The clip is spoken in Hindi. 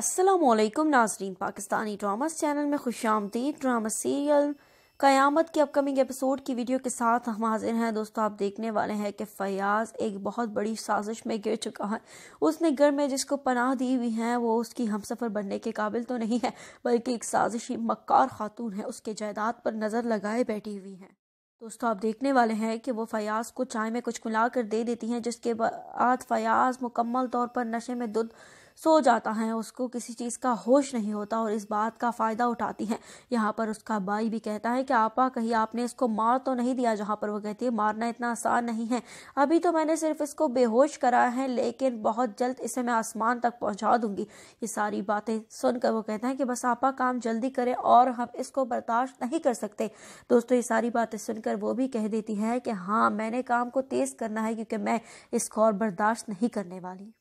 असलम नाजरीन, पाकिस्तानी ड्रामास चैनल में खुश आमदीद। ड्रामा सीरियल क़यामत के अपकमिंग एपिसोड की वीडियो के साथ हम हाजिर हैं। दोस्तों, आप देखने वाले हैं कि फयाज एक बहुत बड़ी साजिश में गिर चुका है। उसने घर में जिसको पनाह दी हुई है, वो उसकी हम सफ़र बनने के काबिल तो नहीं है, बल्कि एक साजिशी मक्कार खातून है। उसके जायदाद पर नज़र लगाए बैठी हुई है। दोस्तों, आप देखने वाले हैं कि वो फयाज को चाय में कुछ खुला कर दे देती हैं, जिसके बाद फयाज मुकम्मल तौर पर नशे में दूध सो जाता है, उसको किसी चीज़ का होश नहीं होता और इस बात का फ़ायदा उठाती हैं। यहाँ पर उसका भाई भी कहता है कि, आपा, कहीं आपने इसको मार तो नहीं दिया? जहाँ पर वो कहती है, मारना इतना आसान नहीं है। अभी तो मैंने सिर्फ़ इसको बेहोश करा है, लेकिन बहुत जल्द इसे मैं आसमान तक पहुँचा दूँगी। ये सारी बातें सुनकर वो कहते हैं कि, बस आपा, काम जल्दी करें और हम इसको बर्दाश्त नहीं कर सकते। दोस्तों, ये सारी बातें सुनकर वो भी कह देती है कि हाँ मैंने काम को तेज़ करना है क्योंकि मैं इसको और बर्दाश्त नहीं करने वाली